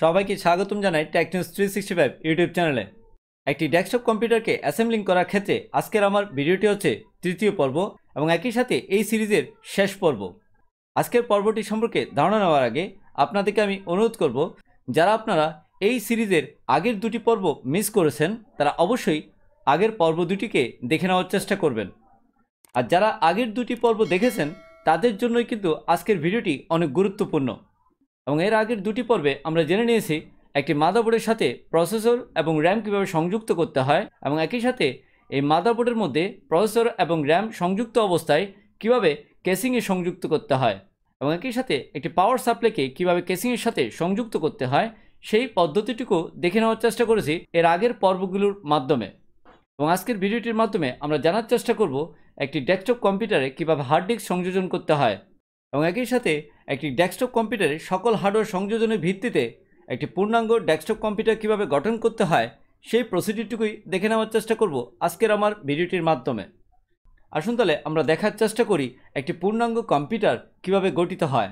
সবাইকে স্বাগতম জানাই tech news three sixty five YouTube চ্যানেলে একটি ডেস্কটপ কম্পিউটারকে অ্যাসেম্বলিং করার ক্ষেত্রে আজকের আমার ভিডিওটি হচ্ছে তৃতীয় পর্ব এবং একই সাথে এই সিরিজের শেষ পর্ব। আজকের পর্বটি সম্পর্কে ধারণা নেওয়ার আগে আপনাদেরকে আমি অনুরোধ করব, যারা আপনারা এই সিরিজের আগের দুটি পর্ব মিস করেছেন, তারা অবশ্যই আগের পর্ব দুটিকে দেখে নেওয়ার চেষ্টা করবেন। আর যারা আগের দুটি পর্ব দেখেছেন, তাদের জন্যই কিন্তু আজকের ভিডিওটি অনেক গুরুত্বপূর্ণ। এবং এর আগের দুটি পর্বে আমরা জেনে নিয়েছি একটি মাদারবোর্ডের সাথে প্রসেসর এবং র্যাম কীভাবে সংযুক্ত করতে হয় এবং একই সাথে এই মাদারবোর্ডের মধ্যে প্রসেসর এবং র্যাম সংযুক্ত অবস্থায় কীভাবে কেসিংয়ে সংযুক্ত করতে হয় এবং একই সাথে একটি পাওয়ার সাপ্লাইকে কীভাবে কেসিংয়ের সাথে সংযুক্ত করতে হয় সেই পদ্ধতিটুকু দেখে নেওয়ার চেষ্টা করেছি এর আগের পর্বগুলোর মাধ্যমে। এবং আজকের ভিডিওটির মাধ্যমে আমরা জানার চেষ্টা করব একটি ডেস্কটপ কম্পিউটারে কীভাবে হার্ড ডিস্ক সংযোজন করতে হয়। এবং একই সাথে একটি ডেস্কটপ কম্পিউটারে সকল হার্ডওয়্যার সংযোজনের ভিত্তিতে একটি পূর্ণাঙ্গ ডেস্কটপ কম্পিউটার কীভাবে গঠন করতে হয়, সেই প্রসিডিউরটুকুই দেখে নেওয়ার চেষ্টা করব আজকের আমার ভিডিওটির মাধ্যমে। আসুন তাহলে আমরা দেখার চেষ্টা করি একটি পূর্ণাঙ্গ কম্পিউটার কীভাবে গঠিত হয়।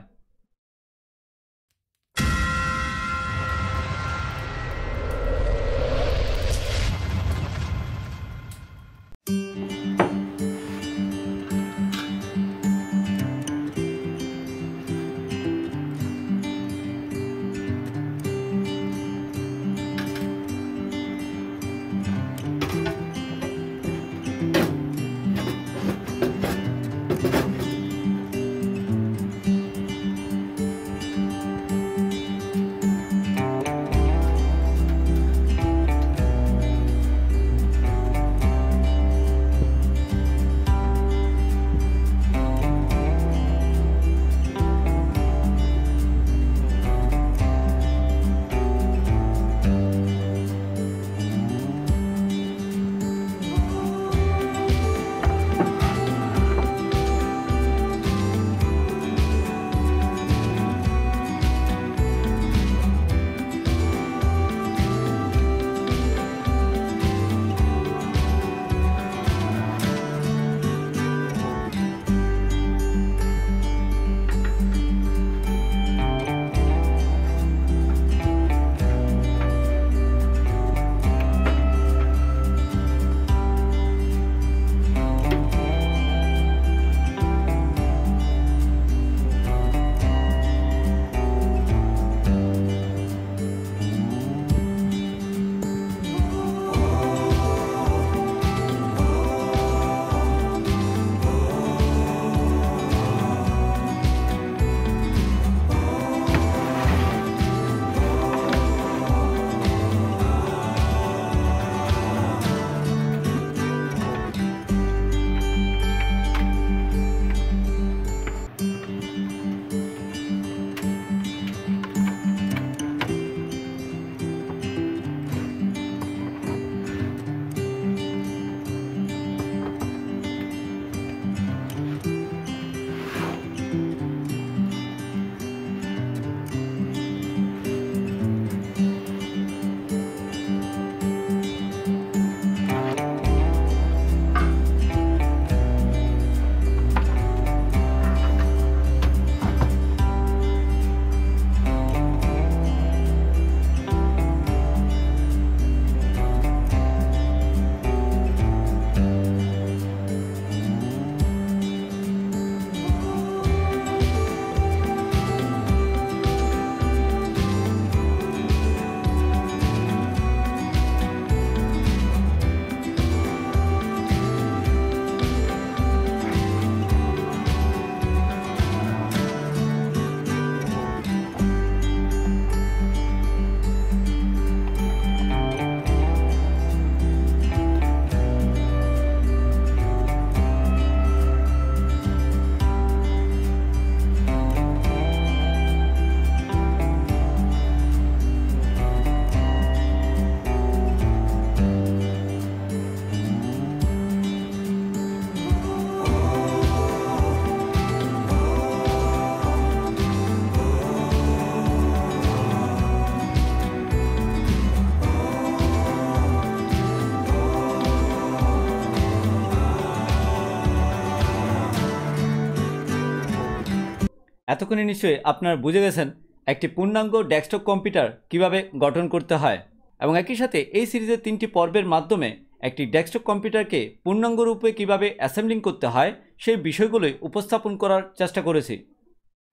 এতক্ষণে নিশ্চয়ই আপনারা বুঝে গেছেন একটি পূর্ণাঙ্গ ডেস্কটপ কম্পিউটার কীভাবে গঠন করতে হয় এবং একই সাথে এই সিরিজের তিনটি পর্বের মাধ্যমে একটি ডেস্কটপ কম্পিউটারকে পূর্ণাঙ্গ রূপে কীভাবে অ্যাসেম্বলিং করতে হয় সেই বিষয়গুলোই উপস্থাপন করার চেষ্টা করেছি।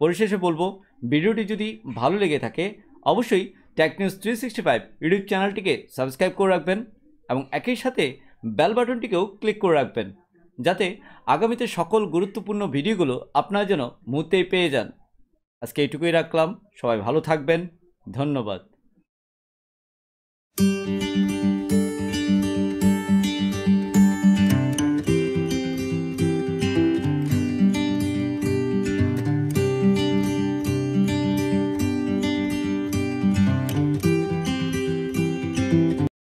পরিশেষে বলব, ভিডিওটি যদি ভালো লেগে থাকে, অবশ্যই tech news three sixty five YouTube চ্যানেলটিকে সাবস্ক্রাইব করে রাখবেন এবং একই সাথে বেল বাটনটিকেও ক্লিক করে রাখবেন। যাতে আগামীতে সকল গুরুত্বপূর্ণ ভিডিওগুলো আপনারা যেন মুহূর্তেই পেয়ে যান। আজকে এইটুকুই রাখলাম। সবাই ভালো থাকবেন। ধন্যবাদ।